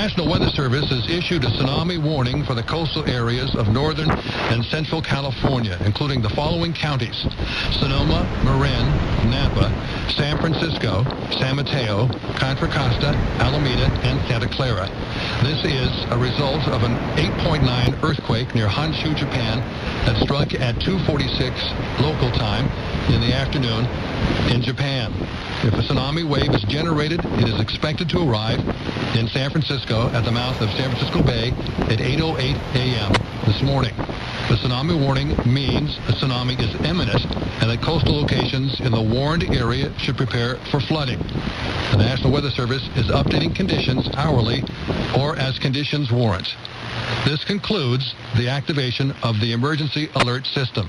National Weather Service has issued a tsunami warning for the coastal areas of northern and central California, including the following counties. Sonoma, Marin, Napa, San Francisco, San Mateo, Contra Costa, Alameda, and Santa Clara. This is a result of an 8.9 earthquake near Honshu, Japan that struck at 2.46 local time in the afternoon in Japan. If a tsunami wave is generated, it is expected to arrive in San Francisco at the mouth of San Francisco Bay at 8.08 a.m. this morning. The tsunami warning means a tsunami is imminent and that coastal locations in the warned area should prepare for flooding. The National Weather Service is updating conditions hourly or as conditions warrant. This concludes the activation of the emergency alert system.